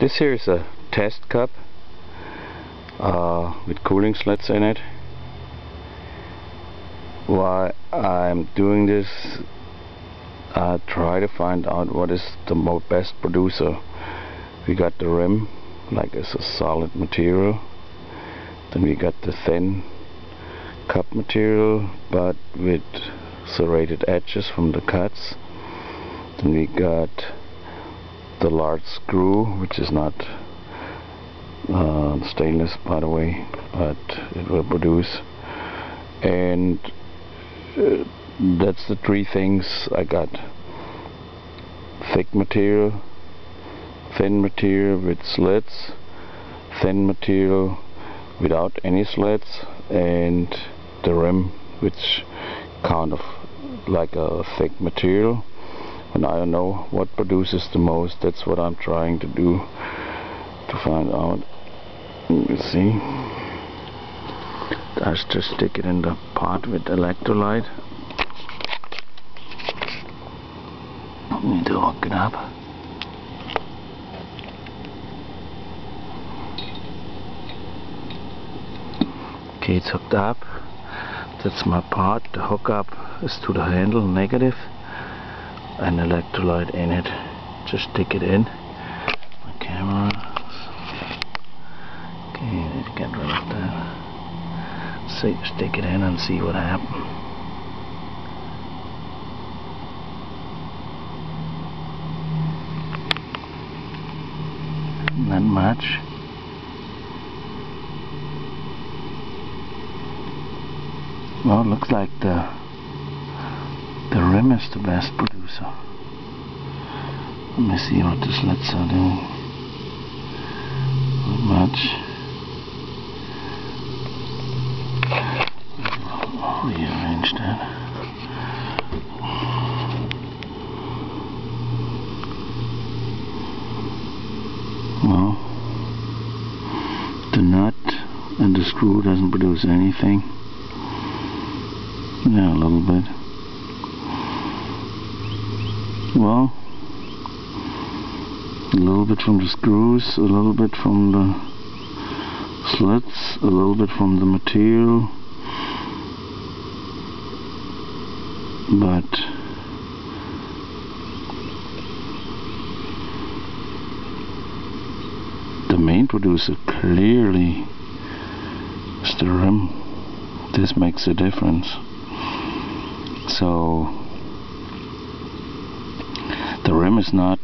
This here is a test cup uh, with cooling slits in it. Why I'm doing this, I try to find out what is the best producer. We got the rim, like it's a solid material. Then we got the thin cup material, but with serrated edges from the cuts. Then we got the large screw which is not uh, stainless by the way but it will produce. And uh, that's the three things. I got thick material thin material with slits thin material without any slits and the rim which kind of like a thick material and I don't know what produces the most. That's what I'm trying to do to find out. See? I just stick it in the pot with electrolyte. Need to hook it up. Okay it's hooked up. That's my part. The hookup is to the handle negative an electrolyte in it. Just stick it in. My camera. Okay get rid of that. See, stick it in and see what happens. Not much. Well it looks like the rim is the best producer. Let me see what the slits are doing. Not much. Rearrange that. Well, the nut and the screw doesn't produce anything. Yeah, a little bit. Well a little bit from the screws a little bit from the slits a little bit from the material. But the main producer clearly is the rim this makes a difference. So the rim is not